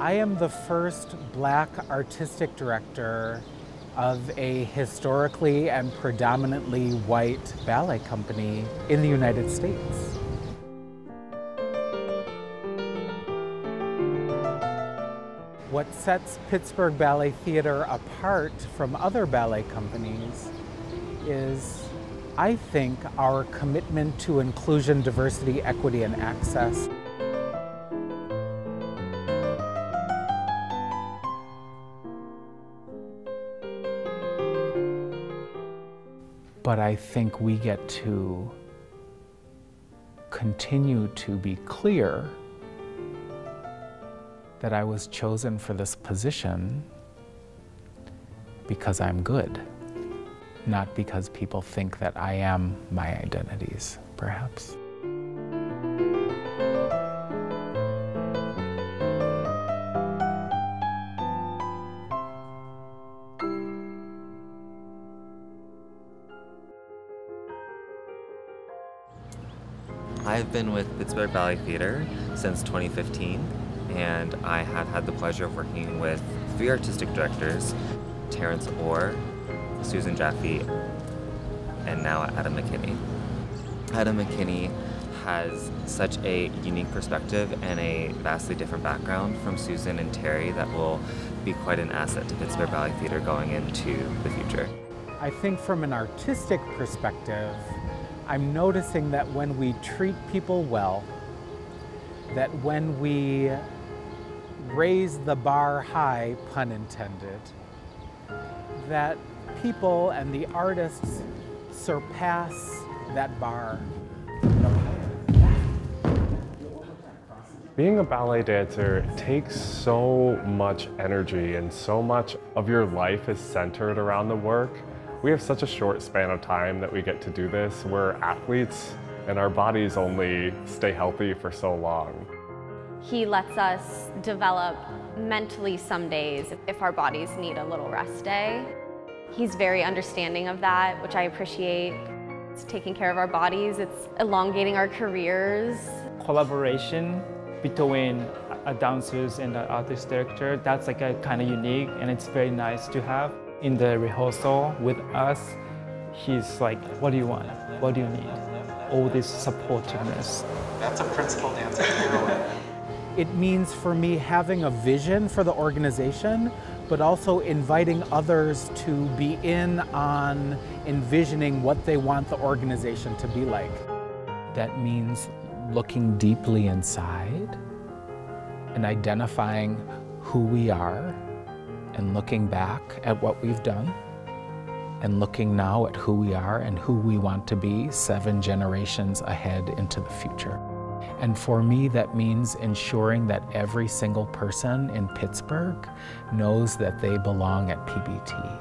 I am the first black artistic director of a historically and predominantly white ballet company in the United States. What sets Pittsburgh Ballet Theater apart from other ballet companies is, I think, our commitment to inclusion, diversity, equity, and access. But I think we get to continue to be clear that I was chosen for this position because I'm good, not because people think that I am my identities, perhaps. I've been with Pittsburgh Ballet Theater since 2015 and I have had the pleasure of working with three artistic directors, Terrence Orr, Susan Jaffe, and now Adam McKinney. Adam McKinney has such a unique perspective and a vastly different background from Susan and Terry that will be quite an asset to Pittsburgh Ballet Theater going into the future. I think from an artistic perspective, I'm noticing that when we treat people well, that when we raise the bar high, pun intended, that people and the artists surpass that bar. Being a ballet dancer takes so much energy and so much of your life is centered around the work. We have such a short span of time that we get to do this. We're athletes and our bodies only stay healthy for so long. He lets us develop mentally some days if our bodies need a little rest day. He's very understanding of that, which I appreciate. It's taking care of our bodies, it's elongating our careers. Collaboration between a dancers and the artist director, that's like a kind of unique and it's very nice to have. In the rehearsal with us, he's like, what do you want? What do you need? All this supportiveness. That's a principal dancer. It means for me having a vision for the organization, but also inviting others to be in on envisioning what they want the organization to be like. That means looking deeply inside and identifying who we are and looking back at what we've done and looking now at who we are and who we want to be seven generations ahead into the future. And for me, that means ensuring that every single person in Pittsburgh knows that they belong at PBT.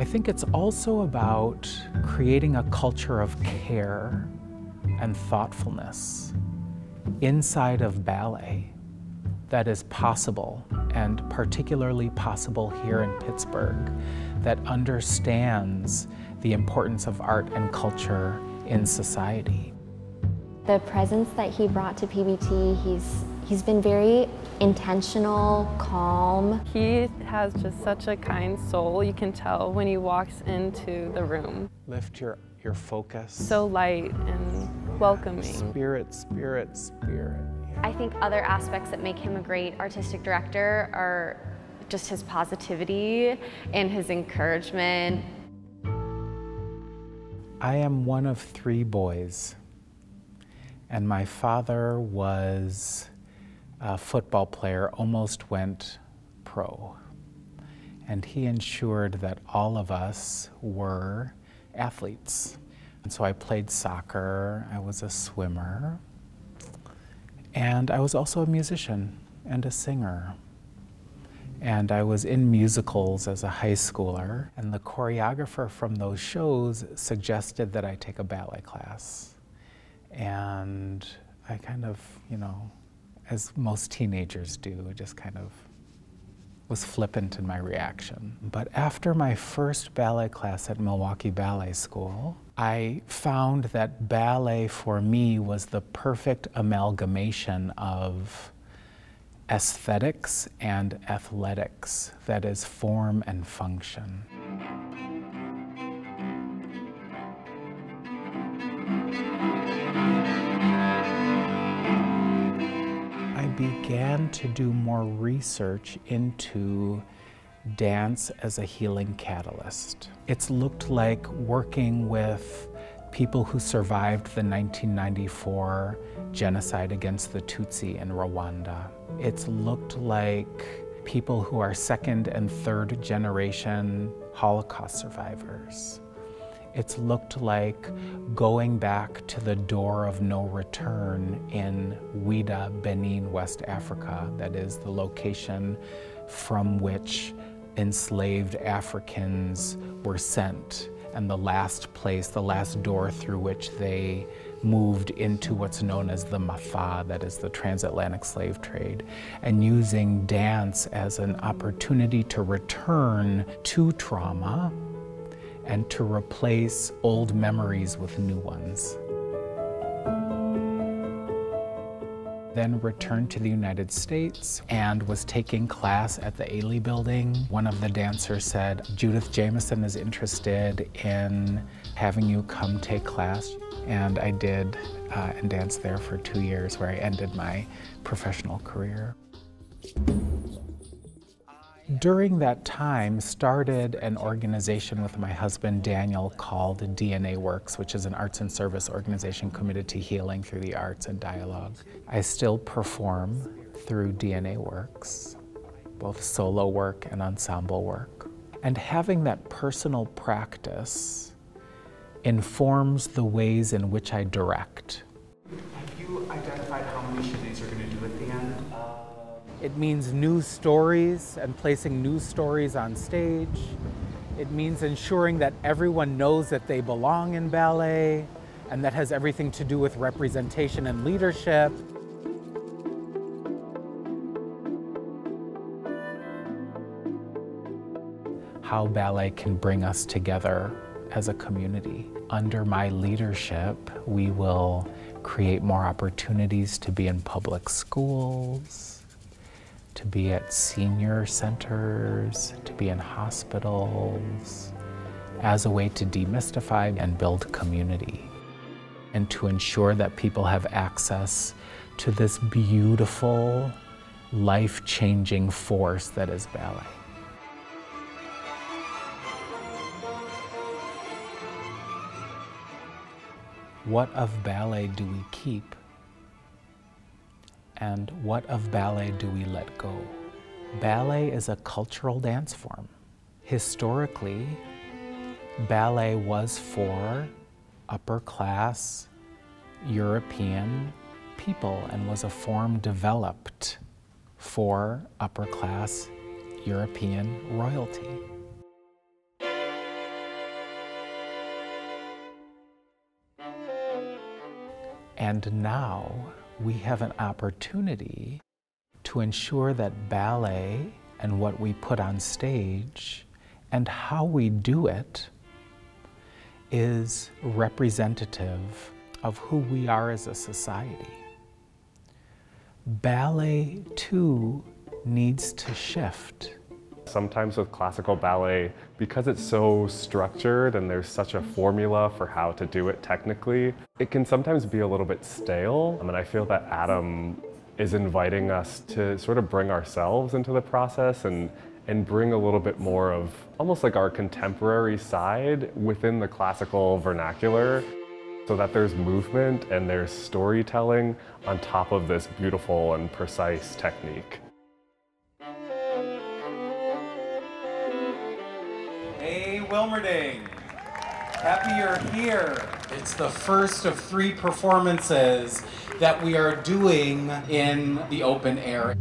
I think it's also about creating a culture of care and thoughtfulness inside of ballet that is possible and particularly possible here in Pittsburgh that understands the importance of art and culture in society. The presence that he brought to PBT, he's, he's been very intentional, calm. He has just such a kind soul. You can tell when he walks into the room. Lift your, your focus. So light and welcoming. Spirit, spirit, spirit. I think other aspects that make him a great artistic director are just his positivity and his encouragement. I am one of three boys, and my father was a football player, almost went pro. And he ensured that all of us were athletes. And so I played soccer, I was a swimmer, and I was also a musician and a singer. And I was in musicals as a high schooler, and the choreographer from those shows suggested that I take a ballet class. And I kind of, you know, as most teenagers do, just kind of was flippant in my reaction. But after my first ballet class at Milwaukee Ballet School, I found that ballet for me was the perfect amalgamation of aesthetics and athletics, that is, form and function. I began to do more research into dance as a healing catalyst. It's looked like working with people who survived the 1994 genocide against the Tutsi in Rwanda. It's looked like people who are second and third generation Holocaust survivors. It's looked like going back to the door of no return in Ouidah, Benin, West Africa. That is the location from which enslaved Africans were sent and the last place, the last door through which they moved into what's known as the Maafa, that is the transatlantic slave trade, and using dance as an opportunity to return to trauma and to replace old memories with new ones. Then returned to the United States and was taking class at the Ailey Building. One of the dancers said, Judith Jamison is interested in having you come take class. And I did uh, and danced there for two years where I ended my professional career during that time started an organization with my husband Daniel called DNA Works, which is an arts and service organization committed to healing through the arts and dialogue. I still perform through DNA Works, both solo work and ensemble work. And having that personal practice informs the ways in which I direct. Have you identified It means new stories and placing new stories on stage. It means ensuring that everyone knows that they belong in ballet, and that has everything to do with representation and leadership. How ballet can bring us together as a community. Under my leadership, we will create more opportunities to be in public schools, to be at senior centers, to be in hospitals, as a way to demystify and build community, and to ensure that people have access to this beautiful, life changing force that is ballet. What of ballet do we keep? And what of ballet do we let go? Ballet is a cultural dance form. Historically, ballet was for upper class European people and was a form developed for upper class European royalty. And now we have an opportunity to ensure that ballet and what we put on stage and how we do it is representative of who we are as a society. Ballet, too, needs to shift. Sometimes with classical ballet, because it's so structured and there's such a formula for how to do it technically, it can sometimes be a little bit stale. I mean, I feel that Adam is inviting us to sort of bring ourselves into the process and and bring a little bit more of almost like our contemporary side within the classical vernacular so that there's movement and there's storytelling on top of this beautiful and precise technique. Wilmerding. Happy you're here. It's the first of three performances that we are doing in the open air.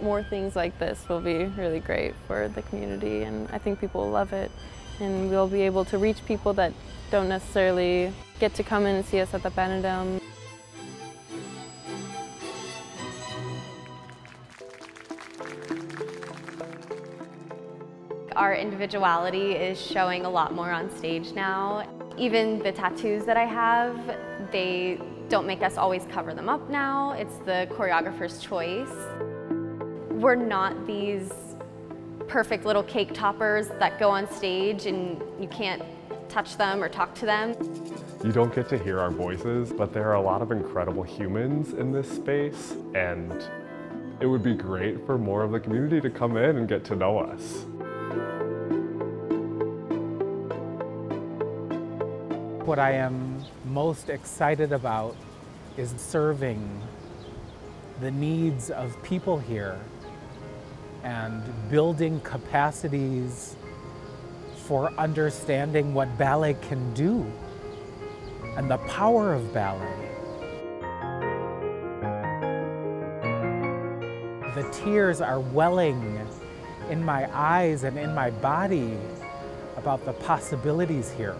More things like this will be really great for the community and I think people will love it and we'll be able to reach people that don't necessarily get to come in and see us at the Benedum. Individuality is showing a lot more on stage now. Even the tattoos that I have, they don't make us always cover them up now. It's the choreographer's choice. We're not these perfect little cake toppers that go on stage and you can't touch them or talk to them. You don't get to hear our voices, but there are a lot of incredible humans in this space, and it would be great for more of the community to come in and get to know us. What I am most excited about is serving the needs of people here and building capacities for understanding what ballet can do and the power of ballet. The tears are welling in my eyes and in my body about the possibilities here.